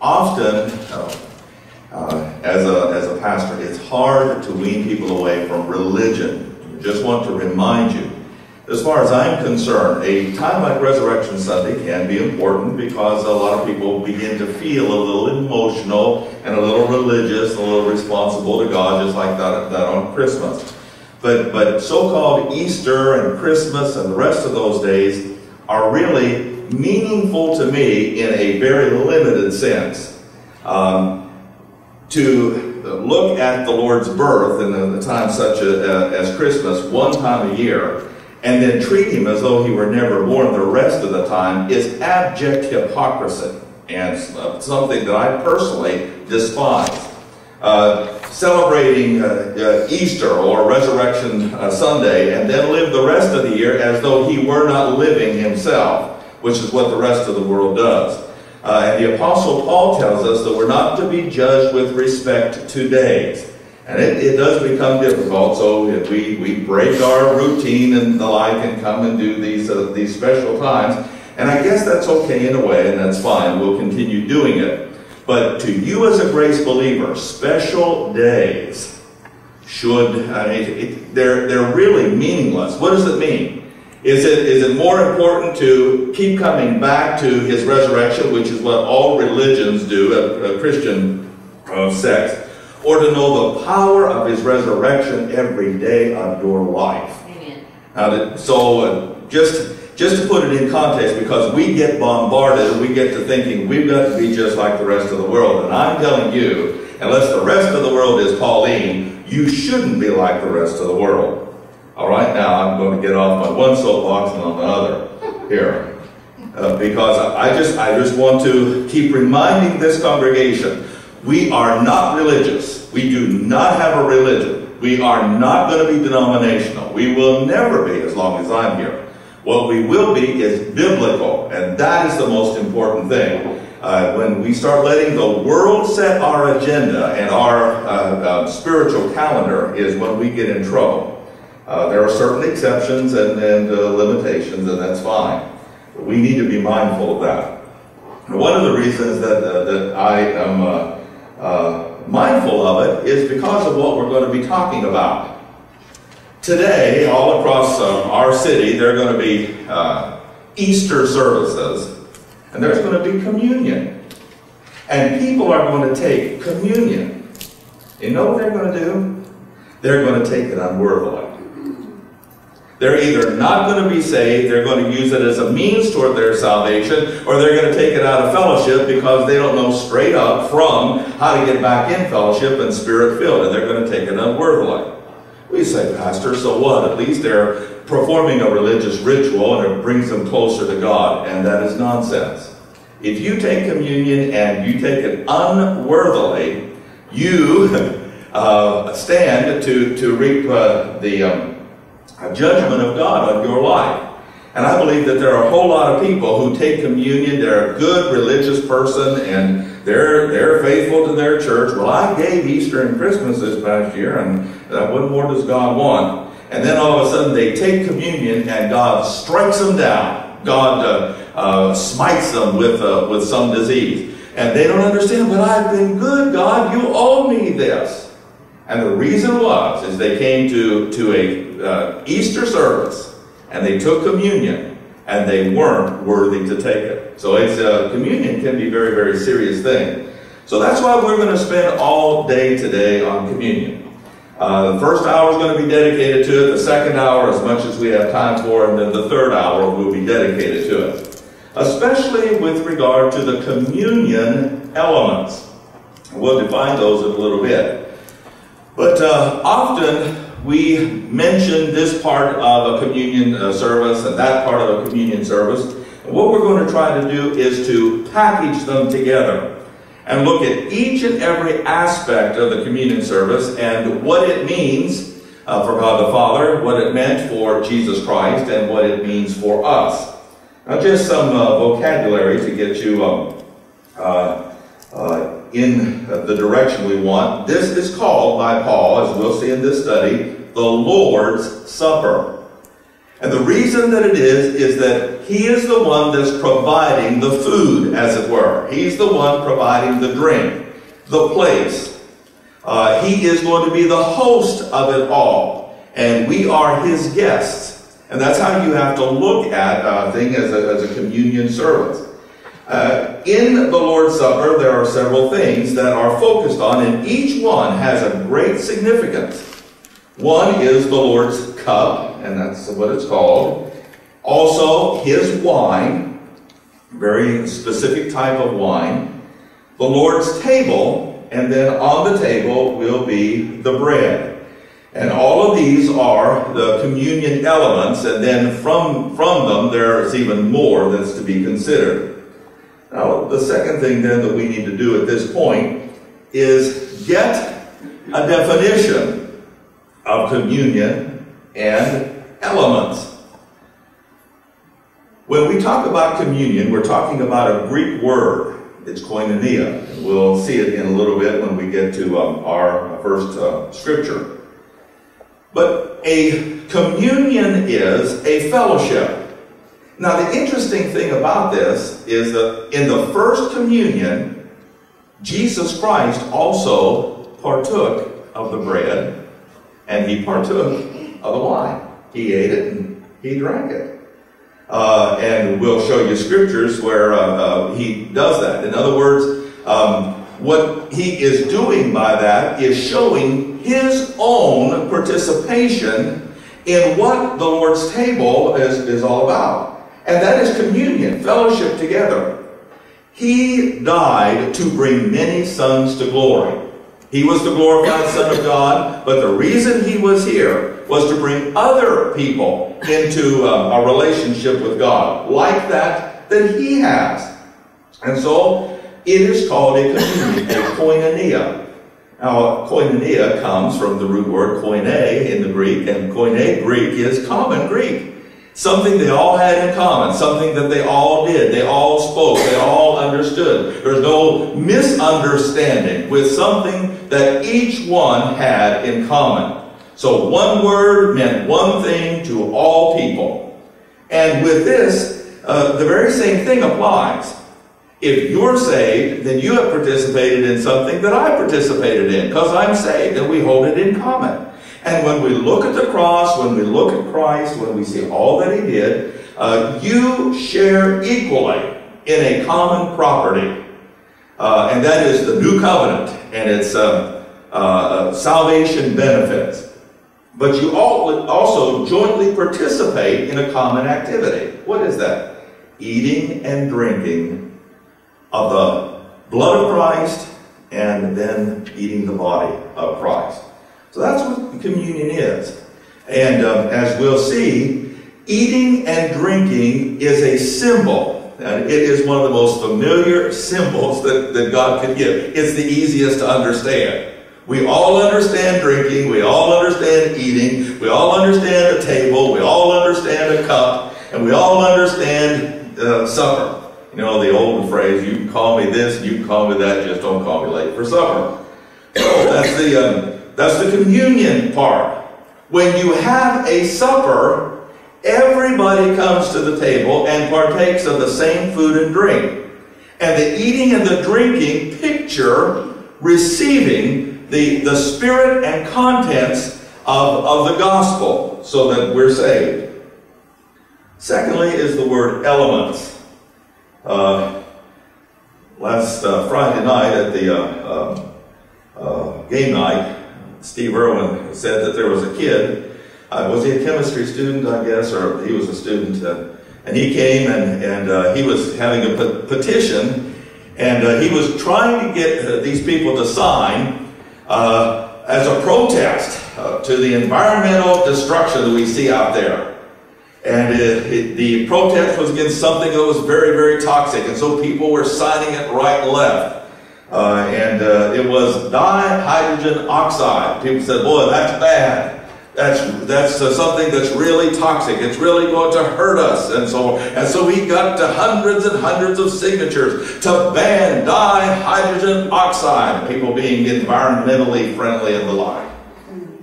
often, uh, uh, as, a, as a pastor, it's hard to wean people away from religion. I just want to remind you, as far as I'm concerned, a time like Resurrection Sunday can be important because a lot of people begin to feel a little emotional and a little religious, a little responsible to God, just like that, that on Christmas. But, but so-called Easter and Christmas and the rest of those days are really meaningful to me in a very limited sense. Um, to look at the Lord's birth in a time such a, uh, as Christmas one time a year and then treat him as though he were never born the rest of the time is abject hypocrisy and uh, something that I personally despise. Uh, celebrating uh, uh, Easter or Resurrection uh, Sunday and then live the rest of the year as though he were not living himself, which is what the rest of the world does. Uh, and the Apostle Paul tells us that we're not to be judged with respect to days. And it, it does become difficult, so if we, we break our routine and the like and come and do these, uh, these special times, and I guess that's okay in a way, and that's fine. We'll continue doing it. But to you as a grace believer, special days should, I mean, it, they're, they're really meaningless. What does it mean? Is it, is it more important to keep coming back to his resurrection, which is what all religions do, a, a Christian uh, sect, or to know the power of his resurrection every day of your life? Amen. So uh, just just to put it in context, because we get bombarded and we get to thinking we've got to be just like the rest of the world. And I'm telling you, unless the rest of the world is Pauline, you shouldn't be like the rest of the world. All right, now I'm going to get off my one soapbox and on the other here. Uh, because I just, I just want to keep reminding this congregation, we are not religious. We do not have a religion. We are not going to be denominational. We will never be as long as I'm here. What we will be is biblical, and that is the most important thing. Uh, when we start letting the world set our agenda and our uh, uh, spiritual calendar is when we get in trouble. Uh, there are certain exceptions and, and uh, limitations, and that's fine. But we need to be mindful of that. One of the reasons that, uh, that I am uh, uh, mindful of it is because of what we're going to be talking about. Today, all across uh, our city, there are going to be Easter services, and there's going to be communion. And people are going to take communion. You know what they're going to do? They're going to take it unworthily. They're either not going to be saved, they're going to use it as a means toward their salvation, or they're going to take it out of fellowship because they don't know straight up from how to get back in fellowship and spirit filled, and they're going to take it unworthily. We say, Pastor, so what? At least they're performing a religious ritual and it brings them closer to God, and that is nonsense. If you take communion and you take it unworthily, you uh, stand to, to reap uh, the um, a judgment of God on your life. And I believe that there are a whole lot of people who take communion, they're a good religious person, and they're, they're faithful to their church. Well, I gave Easter and Christmas this past year, and uh, what more does God want? And then all of a sudden they take communion, and God strikes them down. God uh, uh, smites them with, uh, with some disease. And they don't understand, but I've been good, God, you owe me this. And the reason was, is they came to, to a uh, Easter service and they took communion and they weren't worthy to take it. So it's uh, communion can be a very, very serious thing. So that's why we're going to spend all day today on communion. Uh, the first hour is going to be dedicated to it, the second hour as much as we have time for, and then the third hour will be dedicated to it. Especially with regard to the communion elements. We'll define those in a little bit. But uh, often we mention this part of a communion uh, service and that part of a communion service. And what we're going to try to do is to package them together and look at each and every aspect of the communion service and what it means uh, for God the Father, what it meant for Jesus Christ, and what it means for us. Now, just some uh, vocabulary to get you um, uh, uh in the direction we want. This is called by Paul, as we'll see in this study, the Lord's Supper. And the reason that it is, is that He is the one that's providing the food, as it were. He's the one providing the drink, the place. Uh, he is going to be the host of it all. And we are His guests. And that's how you have to look at a thing as a, as a communion service. Uh, in the Lord's Supper, there are several things that are focused on, and each one has a great significance. One is the Lord's cup, and that's what it's called. Also, his wine, very specific type of wine. The Lord's table, and then on the table will be the bread. And all of these are the communion elements, and then from, from them there's even more that's to be considered. Now, the second thing then that we need to do at this point is get a definition of communion and elements. When we talk about communion, we're talking about a Greek word. It's koinonia. We'll see it in a little bit when we get to um, our first uh, scripture. But a communion is a fellowship. Now, the interesting thing about this is that in the first communion, Jesus Christ also partook of the bread and he partook of the wine. He ate it and he drank it. Uh, and we'll show you scriptures where uh, uh, he does that. In other words, um, what he is doing by that is showing his own participation in what the Lord's table is, is all about. And that is communion, fellowship together. He died to bring many sons to glory. He was the glorified Son of God, but the reason he was here was to bring other people into um, a relationship with God, like that that he has. And so it is called a communion, a koinonia. Now, koinonia comes from the root word koine in the Greek, and koine Greek is common Greek. Something they all had in common, something that they all did, they all spoke, they all understood. There's no misunderstanding with something that each one had in common. So one word meant one thing to all people. And with this, uh, the very same thing applies. If you're saved, then you have participated in something that I participated in because I'm saved and we hold it in common. And when we look at the cross, when we look at Christ, when we see all that he did, uh, you share equally in a common property. Uh, and that is the new covenant and its uh, uh salvation benefits. But you all also jointly participate in a common activity. What is that? Eating and drinking of the blood of Christ and then eating the body of Christ. So that's what communion is. And um, as we'll see, eating and drinking is a symbol. And it is one of the most familiar symbols that, that God could give. It's the easiest to understand. We all understand drinking. We all understand eating. We all understand a table. We all understand a cup. And we all understand uh, supper. You know, the old phrase, you can call me this, you can call me that, just don't call me late for supper. So that's the, um, that's the communion part. When you have a supper, everybody comes to the table and partakes of the same food and drink. And the eating and the drinking picture receiving the, the spirit and contents of, of the gospel so that we're saved. Secondly is the word elements. Uh, last uh, Friday night at the uh, uh, uh game night, Steve Irwin said that there was a kid, uh, was he a chemistry student, I guess, or he was a student, uh, and he came and, and uh, he was having a pe petition, and uh, he was trying to get uh, these people to sign uh, as a protest to the environmental destruction that we see out there. And it, it, the protest was against something that was very, very toxic, and so people were signing it right and left. Uh, and uh, it was dihydrogen oxide. People said, boy, that's bad. That's, that's uh, something that's really toxic. It's really going to hurt us. And so, and so we got to hundreds and hundreds of signatures to ban dihydrogen oxide, people being environmentally friendly and the like.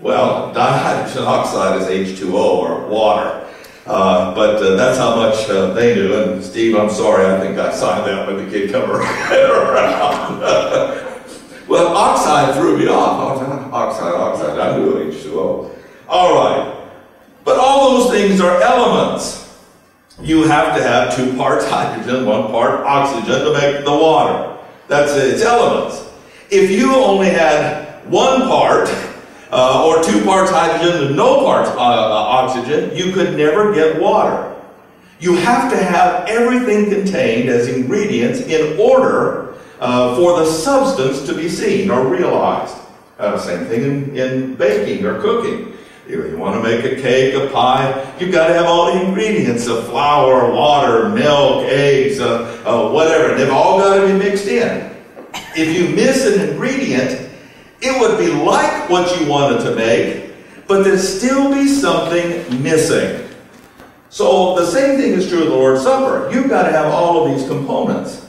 Well, dihydrogen oxide is H2O or water. Uh, but uh, that's how much uh, they knew. And Steve, I'm sorry, I think I signed that when the kid come around. well, oxide threw me off. Oxide, oxide. I knew H2O. All right. But all those things are elements. You have to have two parts hydrogen, one part oxygen to make the water. That's its elements. If you only had one part, uh, or two parts hydrogen and no parts uh, uh, oxygen, you could never get water. You have to have everything contained as ingredients in order uh, for the substance to be seen or realized. Uh, same thing in, in baking or cooking. You, you want to make a cake, a pie, you've got to have all the ingredients of flour, water, milk, eggs, uh, whatever. They've all got to be mixed in. If you miss an ingredient, it would be like what you wanted to make, but there'd still be something missing. So the same thing is true of the Lord's Supper. You've got to have all of these components.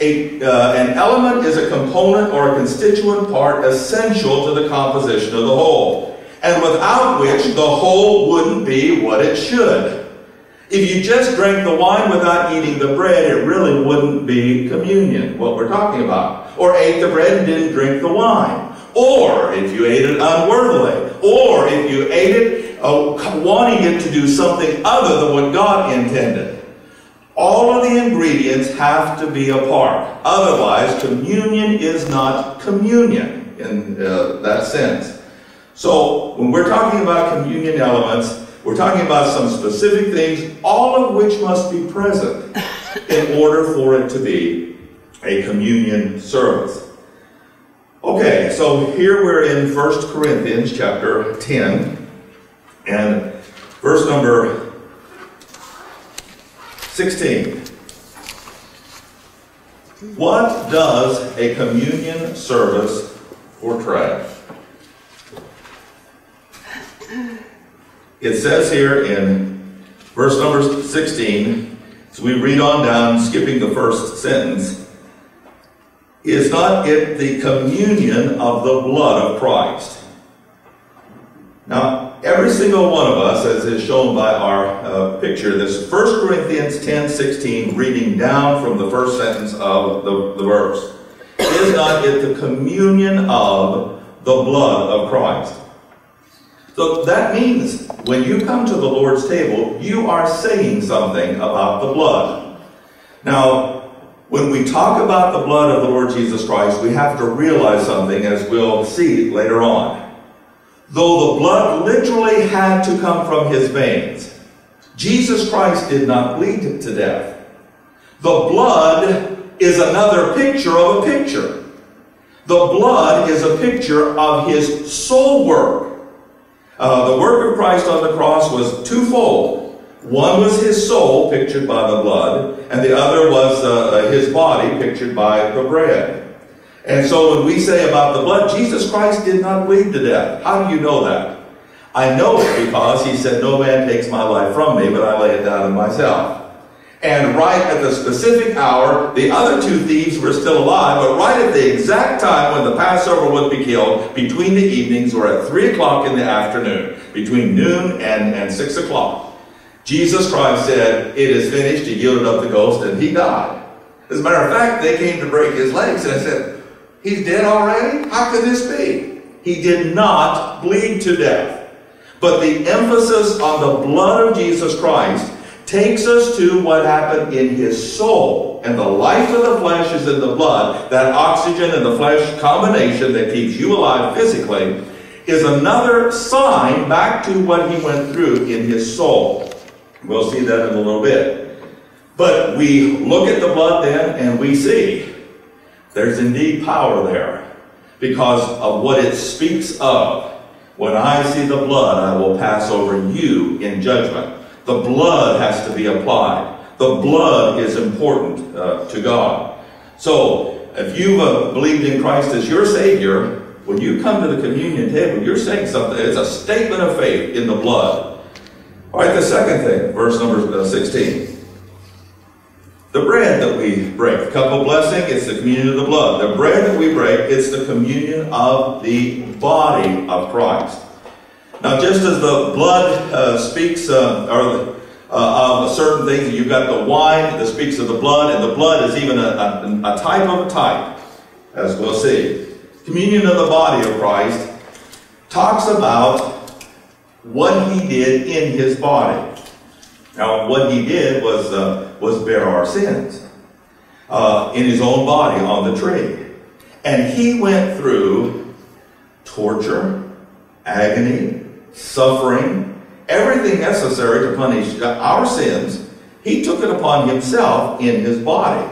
A, uh, an element is a component or a constituent part essential to the composition of the whole, and without which the whole wouldn't be what it should. If you just drank the wine without eating the bread, it really wouldn't be communion, what we're talking about. Or ate the bread and didn't drink the wine or if you ate it unworthily, or if you ate it uh, wanting it to do something other than what God intended. All of the ingredients have to be a part. Otherwise, communion is not communion in uh, that sense. So, when we're talking about communion elements, we're talking about some specific things, all of which must be present in order for it to be a communion service. Okay, so here we're in 1 Corinthians chapter 10 and verse number 16. What does a communion service portray? It says here in verse number 16, so we read on down, skipping the first sentence, is not it the communion of the blood of Christ? Now, every single one of us, as is shown by our uh, picture, this 1 Corinthians 10 16, reading down from the first sentence of the, the verse, is not it the communion of the blood of Christ? So that means when you come to the Lord's table, you are saying something about the blood. Now, when we talk about the blood of the Lord Jesus Christ, we have to realize something as we'll see later on. Though the blood literally had to come from his veins, Jesus Christ did not bleed to death. The blood is another picture of a picture. The blood is a picture of his soul work. Uh, the work of Christ on the cross was twofold. One was his soul, pictured by the blood, and the other was uh, uh, his body, pictured by the bread. And so when we say about the blood, Jesus Christ did not bleed to death. How do you know that? I know it because he said, No man takes my life from me, but I lay it down in myself. And right at the specific hour, the other two thieves were still alive, but right at the exact time when the Passover would be killed, between the evenings or at 3 o'clock in the afternoon, between noon and, and 6 o'clock, Jesus Christ said, It is finished. He yielded up the ghost and he died. As a matter of fact, they came to break his legs and I said, He's dead already? How could this be? He did not bleed to death. But the emphasis on the blood of Jesus Christ takes us to what happened in his soul. And the life of the flesh is in the blood. That oxygen and the flesh combination that keeps you alive physically is another sign back to what he went through in his soul. We'll see that in a little bit. But we look at the blood then and we see there's indeed power there because of what it speaks of. When I see the blood, I will pass over you in judgment. The blood has to be applied. The blood is important uh, to God. So, if you've uh, believed in Christ as your Savior, when you come to the communion table, you're saying something. It's a statement of faith in the blood. All right, the second thing, verse number uh, 16. The bread that we break, the cup of blessing, it's the communion of the blood. The bread that we break, it's the communion of the body of Christ. Now, just as the blood uh, speaks, uh, or uh, of certain things. You've got the wine that speaks of the blood, and the blood is even a, a, a type of a type, as we'll see. Communion of the body of Christ talks about what he did in his body. Now, what he did was, uh, was bear our sins uh, in his own body on the tree. And he went through torture, agony, suffering, everything necessary to punish our sins. He took it upon himself in his body.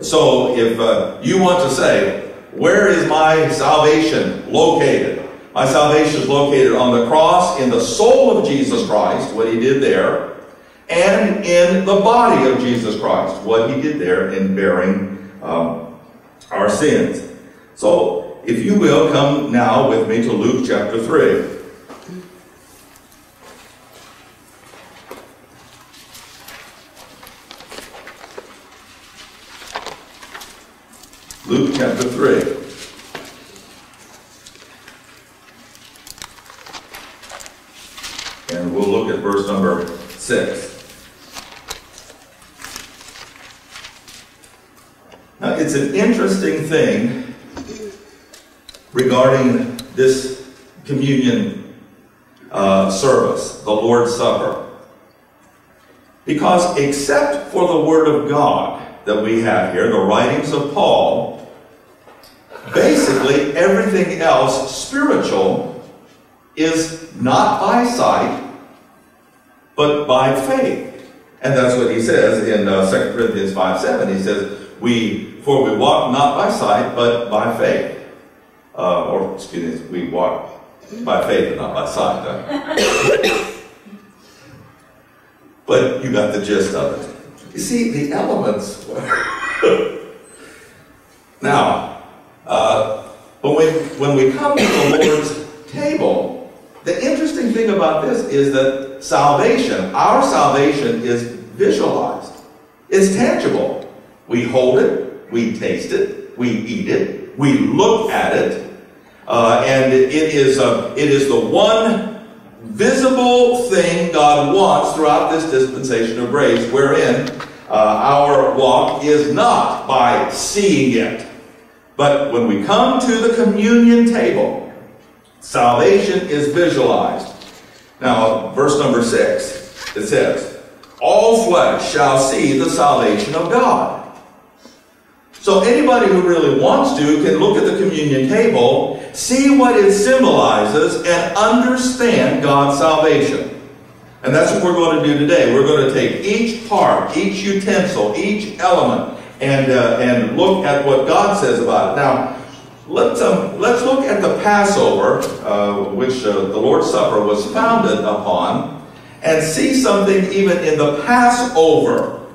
So if uh, you want to say, where is my salvation located? My salvation is located on the cross, in the soul of Jesus Christ, what he did there, and in the body of Jesus Christ, what he did there in bearing um, our sins. So, if you will, come now with me to Luke chapter 3. Luke chapter 3. And we'll look at verse number 6. Now, it's an interesting thing regarding this communion uh, service, the Lord's Supper. Because except for the Word of God that we have here, the writings of Paul, basically everything else spiritual is not by sight, but by faith. And that's what he says in uh, 2 Corinthians 5 7. He says, we, For we walk not by sight, but by faith. Uh, or, excuse me, we walk by faith and not by sight. Huh? but you got the gist of it. You see, the elements. now, uh, when, we, when we come to the Lord's table, the interesting thing about this is that salvation, our salvation is visualized. It's tangible. We hold it, we taste it, we eat it, we look at it, uh, and it is, uh, it is the one visible thing God wants throughout this dispensation of grace, wherein uh, our walk is not by seeing it. But when we come to the communion table, Salvation is visualized. Now, verse number six, it says, All flesh shall see the salvation of God. So anybody who really wants to can look at the communion table, see what it symbolizes, and understand God's salvation. And that's what we're going to do today. We're going to take each part, each utensil, each element, and, uh, and look at what God says about it. Now, Let's, um, let's look at the Passover, uh, which uh, the Lord's Supper was founded upon, and see something even in the Passover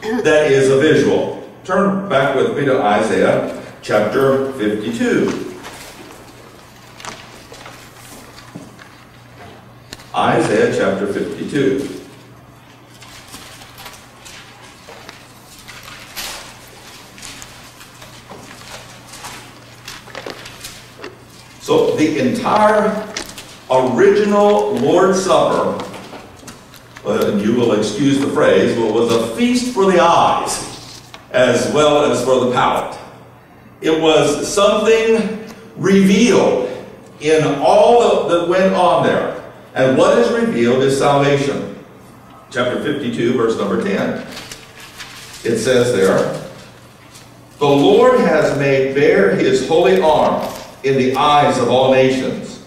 that is a visual. Turn back with me to Isaiah chapter 52. Isaiah chapter 52. So the entire original Lord's Supper, uh, you will excuse the phrase, was a feast for the eyes as well as for the palate. It was something revealed in all that went on there. And what is revealed is salvation. Chapter 52, verse number 10. It says there, The Lord has made bare his holy arm in the eyes of all nations.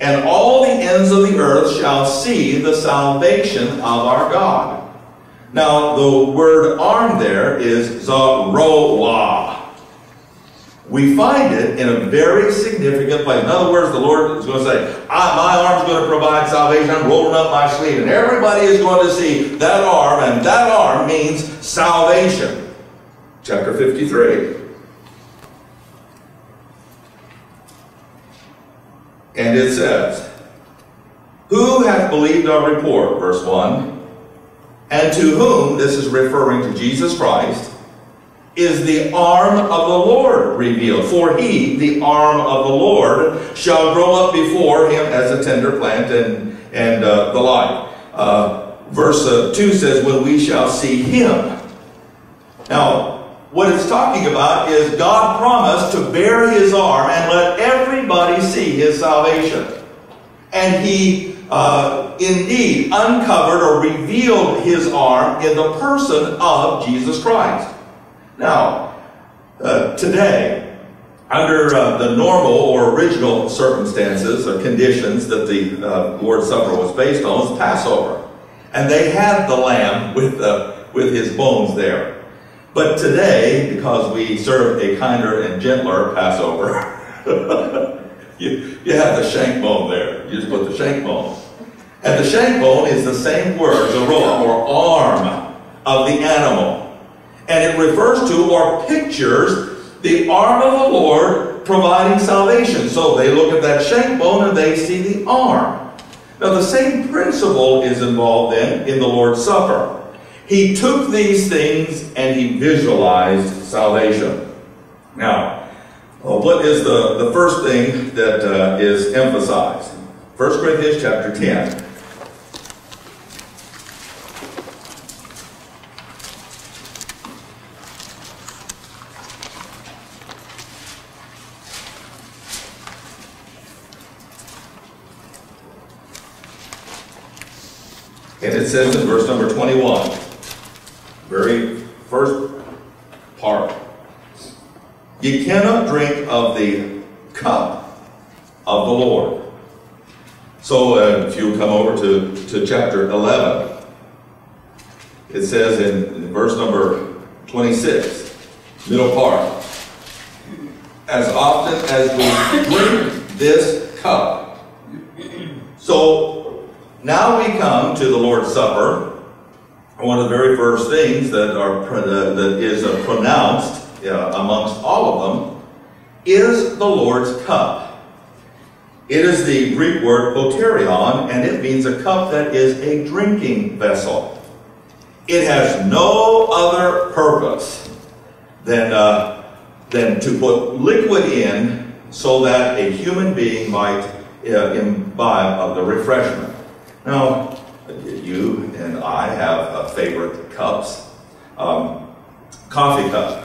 And all the ends of the earth shall see the salvation of our God. Now, the word arm there is zaroah. We find it in a very significant place. In other words, the Lord is going to say, my arm is going to provide salvation. I'm rolling up my sleeve. And everybody is going to see that arm, and that arm means salvation. Chapter 53. And it says, Who hath believed our report? Verse 1. And to whom, this is referring to Jesus Christ, is the arm of the Lord revealed. For he, the arm of the Lord, shall grow up before him as a tender plant and, and uh, the like. Uh, verse uh, 2 says, when we shall see him. Now, what it's talking about is God promised to bear his arm and let his salvation. And he uh, indeed uncovered or revealed his arm in the person of Jesus Christ. Now, uh, today, under uh, the normal or original circumstances or conditions that the uh, Lord's Supper was based on was Passover. And they had the lamb with, the, with his bones there. But today, because we serve a kinder and gentler Passover, you, you have the shank bone there. You just put the shank bone. And the shank bone is the same word, zarah, or arm of the animal. And it refers to or pictures the arm of the Lord providing salvation. So they look at that shank bone and they see the arm. Now the same principle is involved then in the Lord's Supper. He took these things and he visualized salvation. Now, well, what is the, the first thing that uh, is emphasized? 1 Corinthians chapter 10. And it says in verse number 21, very first you cannot drink of the cup of the Lord. So uh, if you come over to, to chapter 11, it says in, in verse number 26, middle part, as often as we drink this cup. So now we come to the Lord's Supper. One of the very first things that are that is uh, pronounced uh, amongst all of them is the Lord's cup. It is the Greek word poterion, and it means a cup that is a drinking vessel. It has no other purpose than, uh, than to put liquid in so that a human being might uh, imbibe of the refreshment. Now, you and I have uh, favorite cups. Um, coffee cup.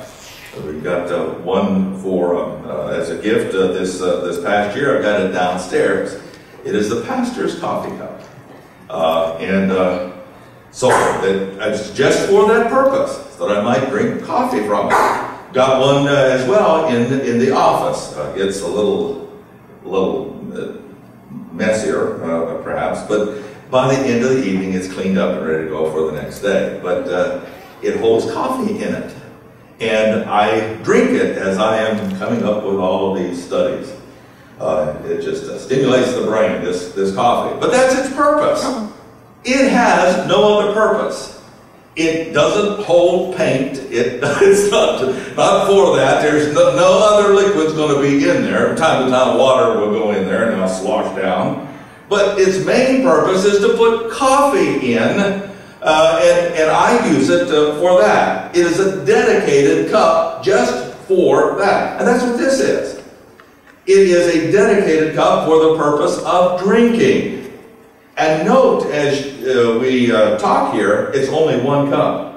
We've got uh, one for um, uh, as a gift uh, this uh, this past year. I've got it downstairs. It is the pastor's coffee cup, uh, and so it, it's just for that purpose, that I might drink coffee from it. Got one as well in in the office. it's a little little messier, perhaps, but by the end of the evening, it's cleaned up and ready to go for the next day. But uh, it holds coffee in it. And I drink it as I am coming up with all of these studies. Uh, it just uh, stimulates the brain, this, this coffee. But that's its purpose. It has no other purpose. It doesn't hold paint. It, it's not, not for that. There's no, no other liquid's going to be in there. From time to time, water will go in there and it'll slosh down. But its main purpose is to put coffee in, uh, and, and I use it uh, for that. It is a dedicated cup just for that. And that's what this is. It is a dedicated cup for the purpose of drinking. And note, as uh, we uh, talk here, it's only one cup.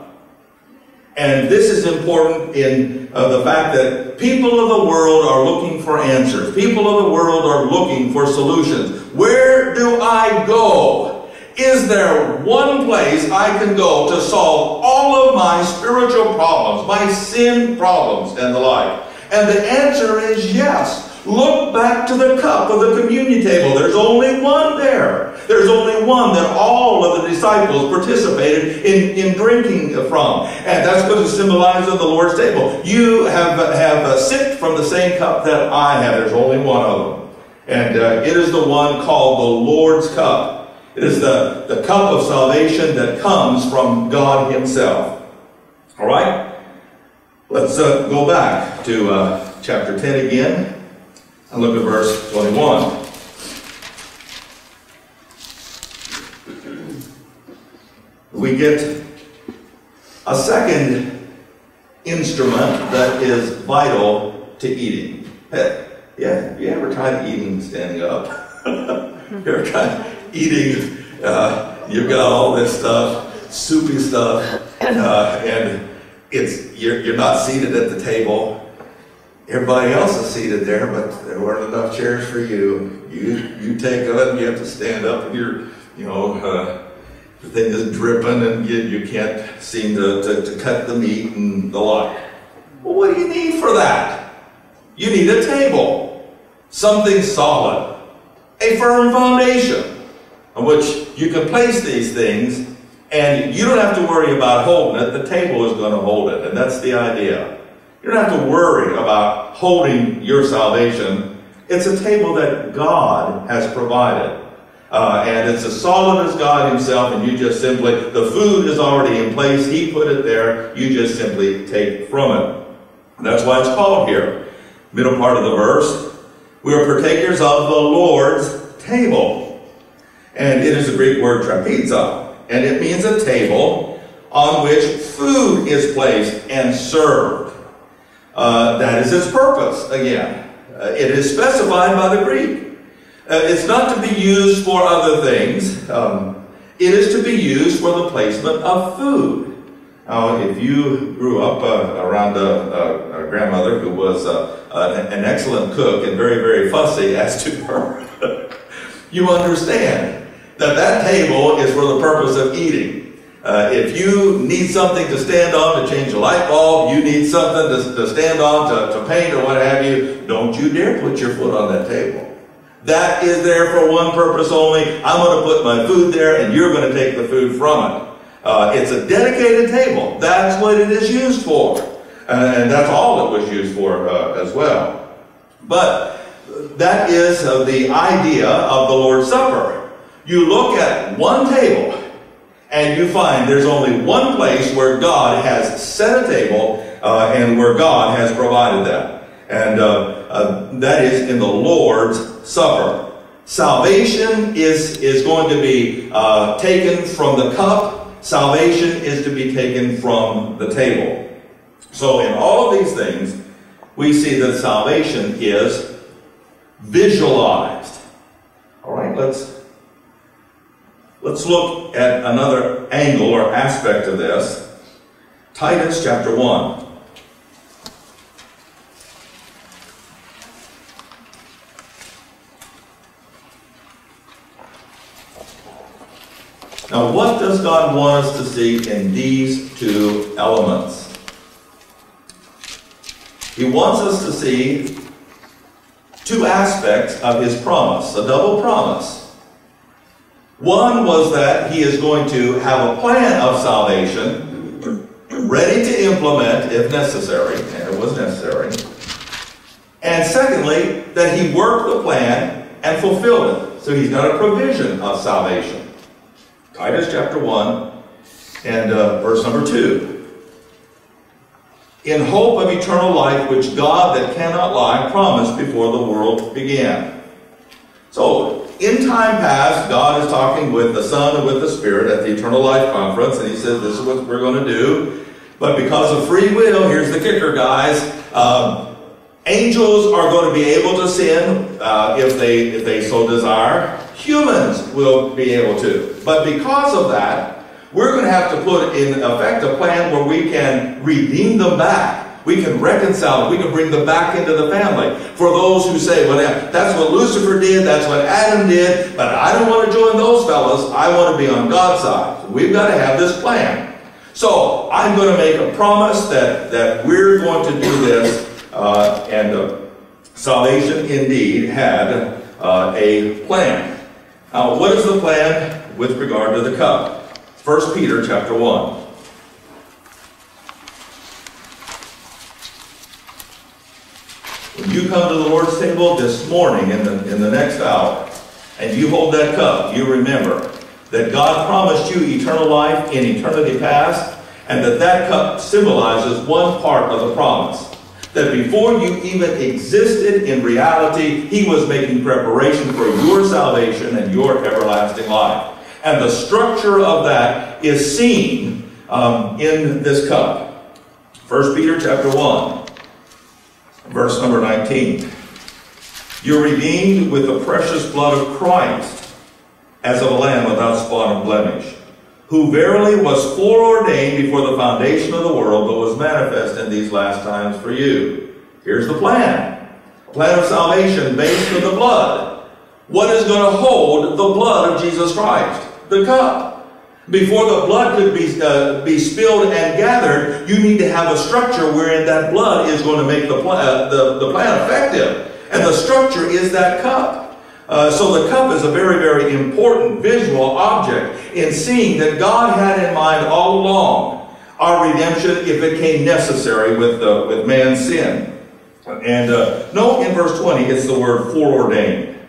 And this is important in uh, the fact that people of the world are looking for answers. People of the world are looking for solutions. Where do I go? Is there one place I can go to solve all of my spiritual problems, my sin problems, and the like? And the answer is yes. Look back to the cup of the communion table. There's only one there. There's only one that all of the disciples participated in, in drinking from. And that's what is symbolized on the Lord's table. You have, have sipped from the same cup that I have. There's only one of them. And uh, it is the one called the Lord's cup. It is the, the cup of salvation that comes from God Himself. All right? Let's uh, go back to uh, chapter 10 again and look at verse 21. We get a second instrument that is vital to eating. Hey, Yeah, you ever tried eating standing up? you ever tried eating, uh, You've got all this stuff, soupy stuff, uh, and it's you're, you're not seated at the table. Everybody else is seated there, but there weren't enough chairs for you. You you take it, you have to stand up, and you're you know uh, the thing is dripping, and you, you can't seem to, to, to cut the meat and the like. Well, what do you need for that? You need a table, something solid, a firm foundation on which you can place these things, and you don't have to worry about holding it. The table is going to hold it, and that's the idea. You don't have to worry about holding your salvation. It's a table that God has provided. Uh, and it's as solid as God Himself, and you just simply, the food is already in place. He put it there. You just simply take from it. And that's why it's called here. Middle part of the verse. We are partakers of the Lord's table. And it is a Greek word trapeza. And it means a table on which food is placed and served. Uh, that is its purpose, again. Uh, it is specified by the Greek. Uh, it's not to be used for other things. Um, it is to be used for the placement of food. Now, if you grew up uh, around a, a, grandmother who was uh, an excellent cook and very, very fussy as to her, you understand that that table is for the purpose of eating. Uh, if you need something to stand on to change a light bulb, you need something to, to stand on to, to paint or what have you, don't you dare put your foot on that table. That is there for one purpose only. I'm going to put my food there and you're going to take the food from it. Uh, it's a dedicated table. That's what it is used for. And, and that's all it was used for uh, as well. But that is uh, the idea of the Lord's Supper. You look at one table and you find there's only one place where God has set a table uh, and where God has provided that. And uh, uh, that is in the Lord's Supper. Salvation is, is going to be uh, taken from the cup. Salvation is to be taken from the table. So in all of these things, we see that salvation is visualized. All right, let's let's look at another angle or aspect of this. Titus chapter 1. Now, what does God want us to see in these two elements? He wants us to see two aspects of his promise, a double promise. One was that he is going to have a plan of salvation ready to implement if necessary, and it was necessary. And secondly, that he worked the plan and fulfilled it. So he's got a provision of salvation. Titus chapter 1 and uh, verse number 2. In hope of eternal life, which God that cannot lie promised before the world began. So, in time past, God is talking with the Son and with the Spirit at the Eternal Life Conference, and He says, This is what we're going to do. But because of free will, here's the kicker, guys. Um, angels are going to be able to sin uh, if they if they so desire humans will be able to. But because of that, we're going to have to put in effect a plan where we can redeem them back. We can reconcile. We can bring them back into the family. For those who say, well, that's what Lucifer did, that's what Adam did, but I don't want to join those fellows. I want to be on God's side. We've got to have this plan. So I'm going to make a promise that, that we're going to do this, uh, and uh, salvation indeed had uh, a plan. Now, what is the plan with regard to the cup? 1 Peter chapter 1. When you come to the Lord's table this morning in the, in the next hour, and you hold that cup, you remember that God promised you eternal life in eternity past, and that that cup symbolizes one part of the promise that before you even existed in reality, he was making preparation for your salvation and your everlasting life. And the structure of that is seen um, in this cup. 1 Peter chapter 1, verse number 19. You're redeemed with the precious blood of Christ, as of a lamb without spot or blemish, who verily was foreordained before the foundation of the world, but was manifest in these last times for you. Here's the plan. A Plan of salvation based on the blood. What is going to hold the blood of Jesus Christ? The cup. Before the blood could be, uh, be spilled and gathered, you need to have a structure wherein that blood is going to make the, pl- uh, the, the plan effective. And the structure is that cup. Uh, so the cup is a very, very important visual object in seeing that God had in mind all along our redemption if it came necessary with, uh, with man's sin. And uh, note in verse 20, it's the word foreordained.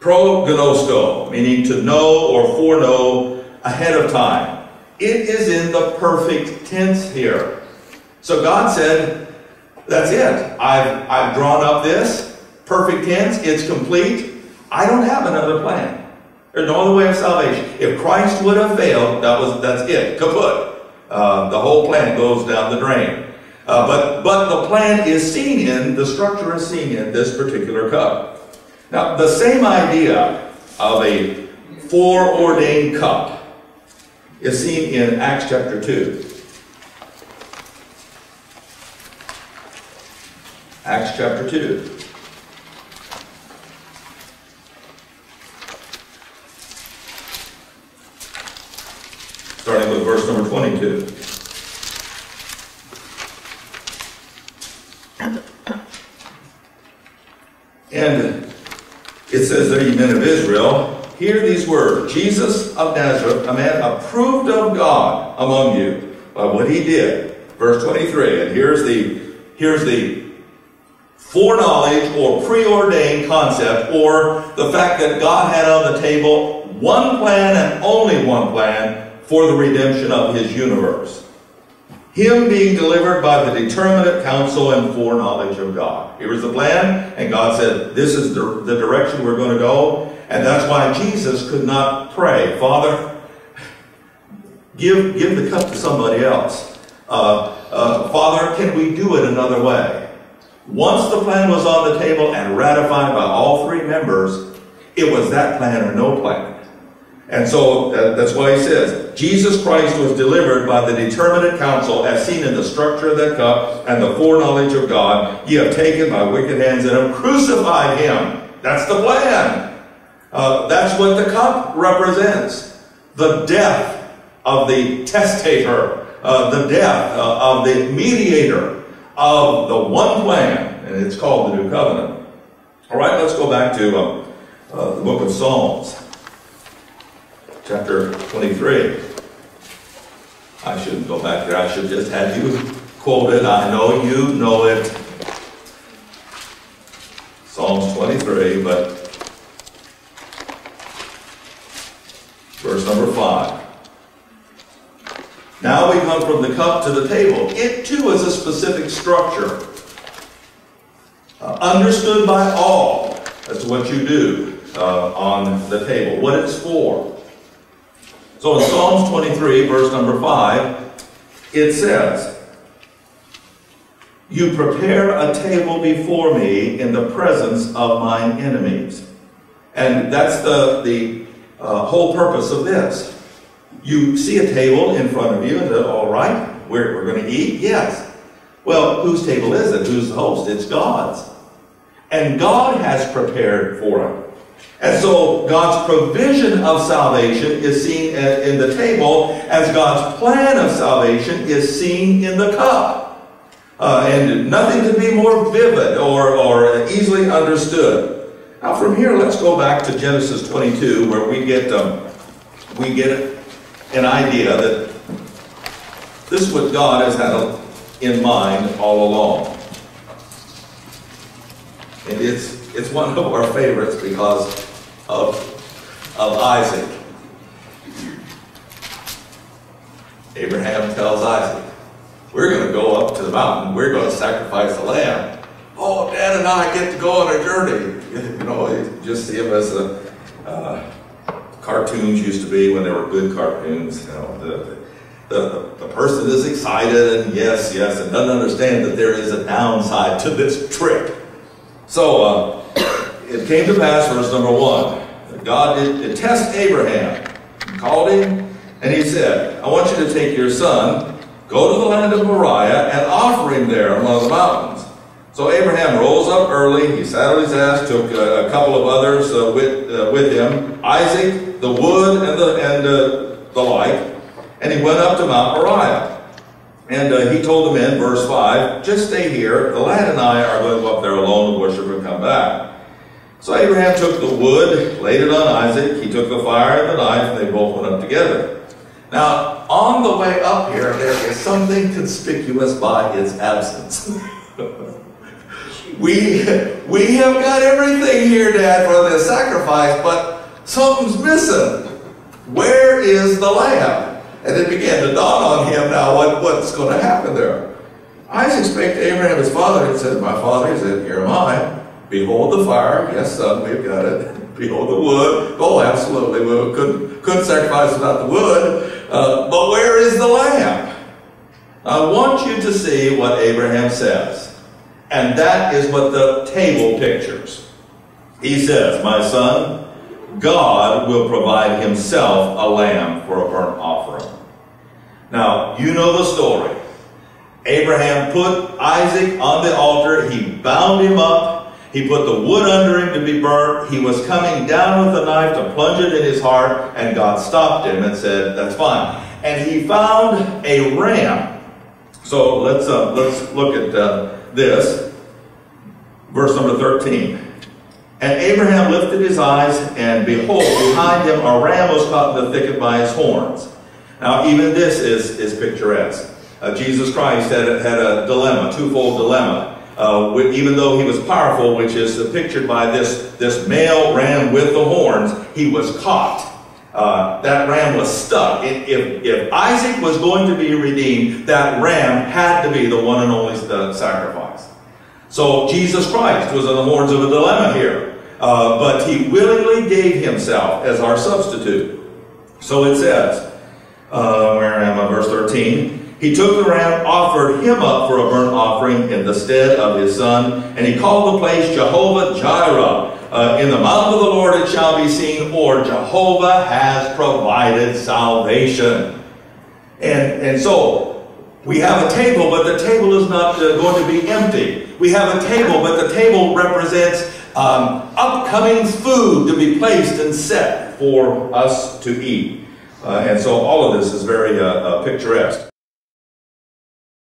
Prognosto, meaning to know or foreknow ahead of time. It is in the perfect tense here. So God said, that's it. I've, I've drawn up this. Perfect tense. It's complete. I don't have another plan. There's no other way of salvation. If Christ would have failed, that was that's it. Kaput. Uh, the whole plan goes down the drain. Uh, but, but the plan is seen in, the structure is seen in this particular cup. Now, the same idea of a foreordained cup is seen in Acts chapter 2. Acts chapter 2. Starting with verse number 22. And it says there, ye men of Israel, Hear these words Jesus of Nazareth, a man approved of God among you by what he did. Verse 23. And here's the here's the foreknowledge or preordained concept, or the fact that God had on the table one plan and only one plan for the redemption of his universe. Him being delivered by the determinate counsel and foreknowledge of God. Here was the plan, and God said, This is the, the direction we're going to go. And that's why Jesus could not pray, Father, give, give the cup to somebody else. Uh, uh, Father, can we do it another way? Once the plan was on the table and ratified by all three members, it was that plan or no plan. And so uh, that's why he says, Jesus Christ was delivered by the determinate counsel as seen in the structure of that cup and the foreknowledge of God. Ye have taken by wicked hands and have crucified him. That's the plan. Uh, that's what the cup represents. The death of the testator, uh, the death uh, of the mediator of the one plan, and it's called the New Covenant. All right, let's go back to uh, uh, the book of Psalms, chapter 23. I shouldn't go back there. I should just have you quote it. I know you know it. Psalms 23, but Verse number 5. Now we come from the cup to the table. It too is a specific structure. Uh, understood by all as to what you do uh, on the table, what it's for. So in Psalms 23, verse number 5, it says, You prepare a table before me in the presence of mine enemies. And that's the, the uh, whole purpose of this. You see a table in front of you and say, all right, we're, we're going to eat? Yes. Well, whose table is it? Who's the host? It's God's. And God has prepared for it. And so God's provision of salvation is seen in the table as God's plan of salvation is seen in the cup. Uh, and nothing could be more vivid or, or easily understood. Now from here, let's go back to Genesis 22, where we get um, we get an idea that this is what God has had in mind all along. And it's it's one of our favorites because of of Isaac. Abraham tells Isaac, we're going to go up to the mountain. We're going to sacrifice a lamb oh, Dad and I get to go on a journey. Know, just see them as a, uh, cartoons used to be when they were good cartoons. You know, the, the, the person is excited and yes, yes, and doesn't understand that there is a downside to this trip. So uh, it came to pass, verse number one, God did, did test Abraham. Called him, and he said, I want you to take your son, go to the land of Moriah, and offer him there among the mountains. So Abraham rose up early, he saddled his ass, took a, a couple of others uh, with, uh, with him, Isaac, the wood, and the, and uh, the like, and he went up to Mount Moriah. And uh, he told the men, verse 5, just stay here. The lad and I are going to go up there alone and worship and come back. So Abraham took the wood, laid it on Isaac. He took the fire and the knife, and they both went up together. Now, on the way up here, there is something conspicuous by its absence. we, we have got everything here, Dad, for this sacrifice, but something's missing. Where is the lamb? And it began to dawn on him now what, what's going to happen there. Isaac spake to Abraham his father and said, My father, he said, Here am I. Behold the fire. Yes, son, we've got it. Behold the wood. Oh, absolutely. We couldn't, couldn't sacrifice without the wood. Uh, but where is the lamb? I want you to see what Abraham says. And that is what the table pictures. He says, My son, God will provide himself a lamb for a burnt offering. Now, you know the story. Abraham put Isaac on the altar. He bound him up. He put the wood under him to be burnt. He was coming down with a knife to plunge it in his heart, and God stopped him and said, That's fine. And he found a ram. So let's, uh, let's look at uh, this. Verse number 13. And Abraham lifted his eyes, and behold, behind him a ram was caught in the thicket by his horns. Now, even this is, is picturesque. Uh, Jesus Christ had, had a dilemma, twofold dilemma. Uh, even though he was powerful, which is pictured by this, this male ram with the horns, he was caught. Uh, that ram was stuck. If, if Isaac was going to be redeemed, that ram had to be the one and only sacrifice. So Jesus Christ was in the horns of a dilemma here. Uh, but he willingly gave himself as our substitute. So it says, uh, where am I? Verse 13. He took the ram, offered him up for a burnt offering in the stead of his son, and he called the place Jehovah Jireh. Uh, in the mouth of the Lord it shall be seen, or Jehovah has provided salvation. And, and so, we have a table, but the table is not uh, going to be empty. We have a table, but the table represents um, upcoming food to be placed and set for us to eat. Uh, and so all of this is very uh, uh, picturesque.